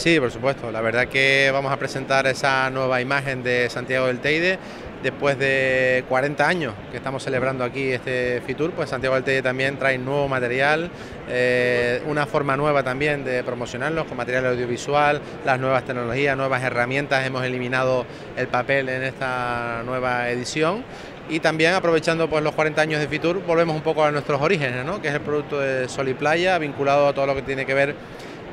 Sí, por supuesto. La verdad que vamos a presentar esa nueva imagen de Santiago del Teide. Después de 40 años que estamos celebrando aquí este Fitur, pues Santiago del Teide también trae nuevo material, eh, una forma nueva también de promocionarlos con material audiovisual, las nuevas tecnologías, nuevas herramientas. Hemos eliminado el papel en esta nueva edición y también aprovechando pues los 40 años de Fitur volvemos un poco a nuestros orígenes, ¿no? que es el producto de Sol y Playa vinculado a todo lo que tiene que ver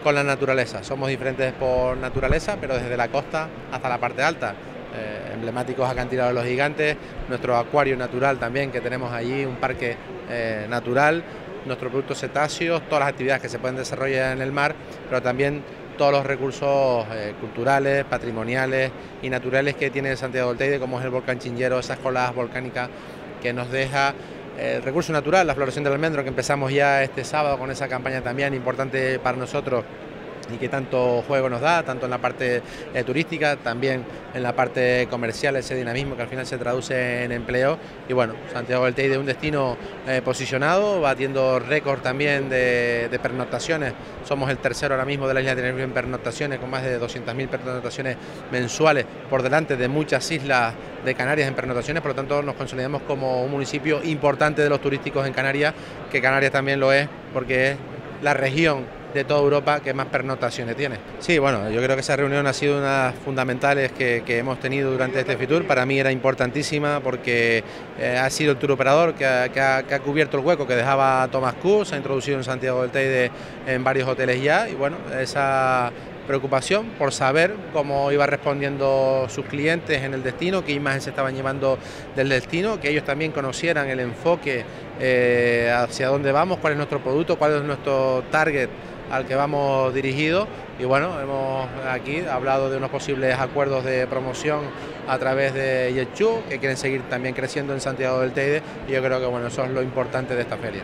con la naturaleza. Somos diferentes por naturaleza, pero desde la costa hasta la parte alta. Eh, emblemáticos acantilados de los gigantes, nuestro acuario natural también que tenemos allí, un parque eh, natural, nuestros productos cetáceos, todas las actividades que se pueden desarrollar en el mar, pero también todos los recursos eh, culturales, patrimoniales y naturales que tiene Santiago del Teide, como es el volcán Chinllero, esas coladas volcánicas que nos deja el recurso natural, la floración del almendro, que empezamos ya este sábado con esa campaña también importante para nosotros y que tanto juego nos da, tanto en la parte eh, turística, también en la parte comercial, ese dinamismo que al final se traduce en empleo. Y bueno, Santiago del Teide es un destino eh, posicionado, batiendo récord también de, de, pernoctaciones. Somos el tercero ahora mismo de la isla de Tenerife en pernoctaciones, con más de 200.000 pernoctaciones mensuales por delante de muchas islas de Canarias en pernoctaciones, por lo tanto nos consolidamos como un municipio importante de los turísticos en Canarias, que Canarias también lo es porque es la región de toda Europa que más pernotaciones tiene. Sí, bueno, yo creo que esa reunión ha sido una de las fundamentales que, hemos tenido durante este FITUR. Para mí era importantísima porque eh, ha sido el tour operador que ha, cubierto el hueco que dejaba Thomas Cook, se ha introducido en Santiago del Teide en varios hoteles ya y bueno, esa preocupación por saber cómo iba respondiendo sus clientes en el destino, qué imagen se estaban llevando del destino, que ellos también conocieran el enfoque eh, hacia dónde vamos, cuál es nuestro producto, cuál es nuestro target al que vamos dirigidos y bueno, hemos aquí hablado de unos posibles acuerdos de promoción a través de Yetchu, que quieren seguir también creciendo en Santiago del Teide y yo creo que bueno, eso es lo importante de esta feria.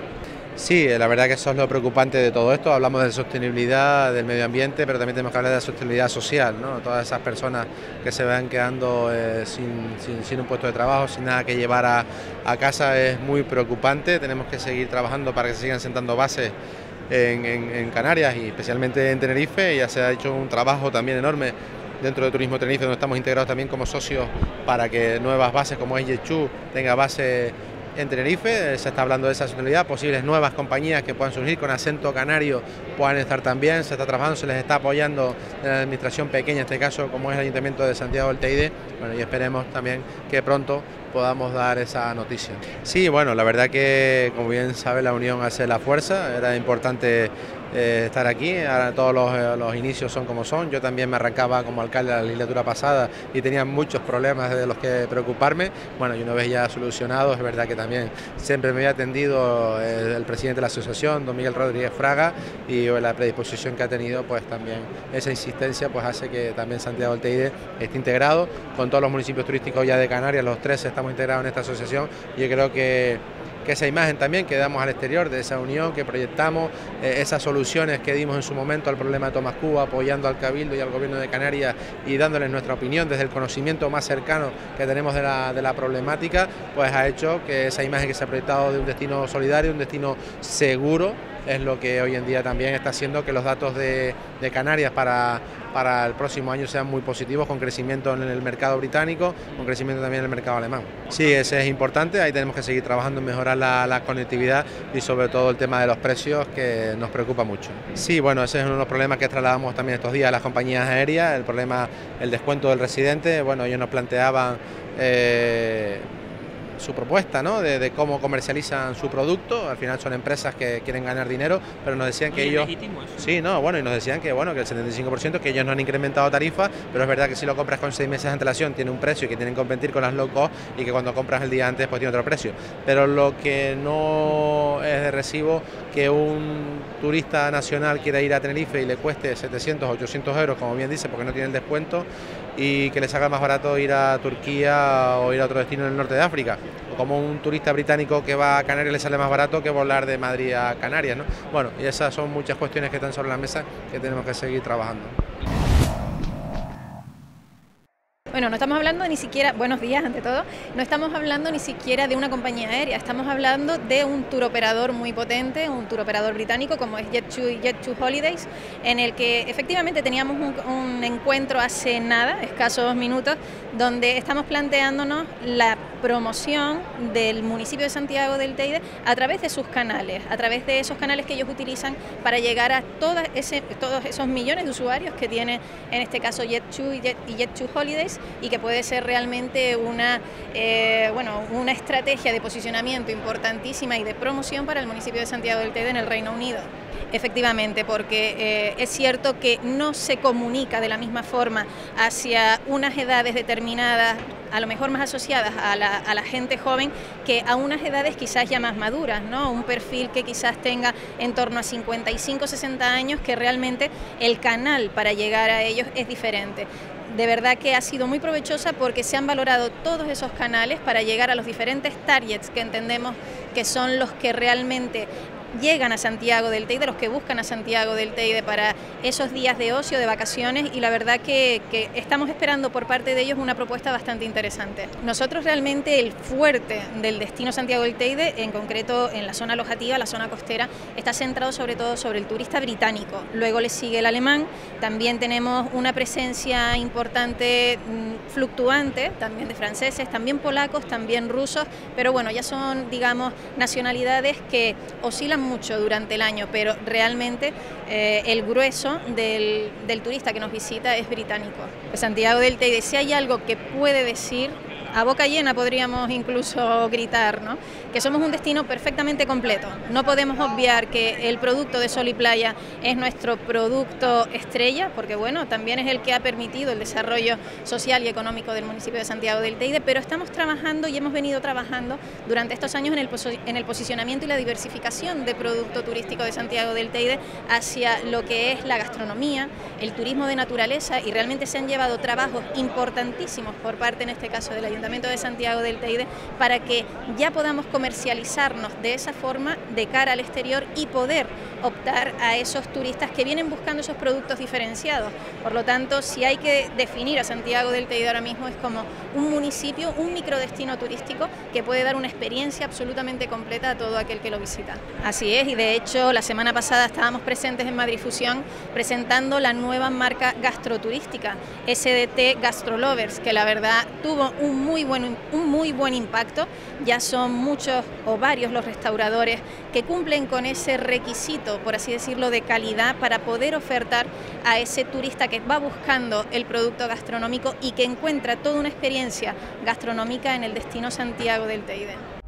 Sí, la verdad que eso es lo preocupante de todo esto. Hablamos de sostenibilidad del medio ambiente, pero también tenemos que hablar de la sostenibilidad social. Todas esas personas que se van quedando eh, sin, un puesto de trabajo, sin nada que llevar a, a casa, es muy preocupante. Tenemos que seguir trabajando para que se sigan sentando bases en, Canarias y especialmente en Tenerife. Ya se ha hecho un trabajo también enorme dentro de Turismo Tenerife, donde estamos integrados también como socios para que nuevas bases como es Yechu tenga base en Tenerife, se está hablando de esa sostenibilidad, posibles nuevas compañías que puedan surgir con acento canario puedan estar también, se está trabajando, se les está apoyando en la administración pequeña, en este caso como es el Ayuntamiento de Santiago del Teide, bueno, y esperemos también que pronto podamos dar esa noticia. Sí, bueno, la verdad que como bien sabe la unión hace la fuerza, era importante eh, estar aquí, ahora todos eh, los, inicios son como son, yo también me arrancaba como alcalde de la legislatura pasada y tenía muchos problemas de los que preocuparme, bueno, y una vez ya solucionados, es verdad que también siempre me había atendido eh, el, presidente de la asociación, don Miguel Rodríguez Fraga, y la predisposición que ha tenido, pues también esa insistencia pues hace que también Santiago del Teide esté integrado. Con todos los municipios turísticos ya de Canarias, los tres estamos integrados en esta asociación. Yo creo que que esa imagen también que damos al exterior de esa unión, que proyectamos, eh, esas soluciones que dimos en su momento al problema de Tomás Cuba, apoyando al Cabildo y al Gobierno de Canarias y dándoles nuestra opinión desde el conocimiento más cercano que tenemos de la, de la problemática, pues ha hecho que esa imagen que se ha proyectado de un destino solidario, un destino seguro, es lo que hoy en día también está haciendo que los datos de, Canarias para para el próximo año sean muy positivos, con crecimiento en el mercado británico, con crecimiento también en el mercado alemán. Sí, ese es importante, ahí tenemos que seguir trabajando en mejorar la, conectividad y sobre todo el tema de los precios que nos preocupa mucho. Sí, bueno, ese es uno de los problemas que trasladamos también estos días a las compañías aéreas, el problema, el descuento del residente, bueno, ellos nos planteaban... Eh, su propuesta ¿no? de, cómo comercializan su producto. Al final son empresas que quieren ganar dinero, pero nos decían que ellos... Sí, no, bueno, y nos decían que bueno, que el 75% que ellos no han incrementado tarifas, pero es verdad que si lo compras con seis meses de antelación tiene un precio y que tienen que competir con las low cost y que cuando compras el día antes pues tiene otro precio. Pero lo que no es de recibo que un turista nacional quiera ir a Tenerife y le cueste 700, 800 euros, como bien dice, porque no tiene el descuento, y que les haga más barato ir a Turquía o ir a otro destino en el norte de África. O como un turista británico que va a Canarias le sale más barato que volar de Madrid a Canarias. ¿no? Bueno, y esas son muchas cuestiones que están sobre la mesa que tenemos que seguir trabajando. Bueno, no estamos hablando ni siquiera, buenos días ante todo, no estamos hablando ni siquiera de una compañía aérea, estamos hablando de un tour operador muy potente, un tour operador británico como es Jet2 y Jet2 Holidays, en el que efectivamente teníamos un, encuentro hace nada, escasos minutos, donde estamos planteándonos la promoción del municipio de Santiago del Teide a través de sus canales, a través de esos canales que ellos utilizan para llegar a ese, todos esos millones de usuarios que tiene en este caso Jet2 y Jet2 Holidays y que puede ser realmente una, eh, bueno, una estrategia de posicionamiento importantísima y de promoción para el municipio de Santiago del Teide en el Reino Unido. Efectivamente, porque eh, es cierto que no se comunica de la misma forma hacia unas edades determinadas a lo mejor más asociadas a la, a la, gente joven que a unas edades quizás ya más maduras, ¿no? Un perfil que quizás tenga en torno a 55, 60 años, que realmente el canal para llegar a ellos es diferente de verdad que ha sido muy provechosa porque se han valorado todos esos canales para llegar a los diferentes targets que entendemos que son los que realmente llegan a Santiago del Teide, los que buscan a Santiago del Teide para esos días de ocio, de vacaciones y la verdad que, estamos esperando por parte de ellos una propuesta bastante interesante. Nosotros realmente el fuerte del destino Santiago del Teide, en concreto en la zona alojativa, la zona costera, está centrado sobre todo sobre el turista británico. Luego le sigue el alemán, también tenemos una presencia importante mm, fluctuante, también de franceses, también polacos, también rusos, pero bueno, ya son digamos nacionalidades que oscilan mucho durante el año, pero realmente eh, el grueso del, del, turista que nos visita es británico. Santiago del Teide, si hay algo que puede decir a boca llena podríamos incluso gritar, ¿no? que somos un destino perfectamente completo. No podemos obviar que el producto de Sol y Playa es nuestro producto estrella, porque bueno, también es el que ha permitido el desarrollo social y económico del municipio de Santiago del Teide, pero estamos trabajando y hemos venido trabajando durante estos años en el, en el posicionamiento y la diversificación de producto turístico de Santiago del Teide hacia lo que es la gastronomía, el turismo de naturaleza y realmente se han llevado trabajos importantísimos por parte en este caso del Ayuntamiento de Santiago del Teide para que ya podamos comercializarnos de esa forma de cara al exterior y poder optar a esos turistas que vienen buscando esos productos diferenciados. Por lo tanto, si hay que definir a Santiago del Teide ahora mismo es como un municipio, un microdestino turístico que puede dar una experiencia absolutamente completa a todo aquel que lo visita. Así es, y de hecho la semana pasada estábamos presentes en Madrid Fusión presentando la nueva marca gastroturística, SDT Gastrolovers, que la verdad tuvo un muy muy buen, un muy buen impacto. Ya son muchos o varios los restauradores que cumplen con ese requisito, por así decirlo, de calidad para poder ofertar a ese turista que va buscando el producto gastronómico y que encuentra toda una experiencia gastronómica en el destino Santiago del Teide.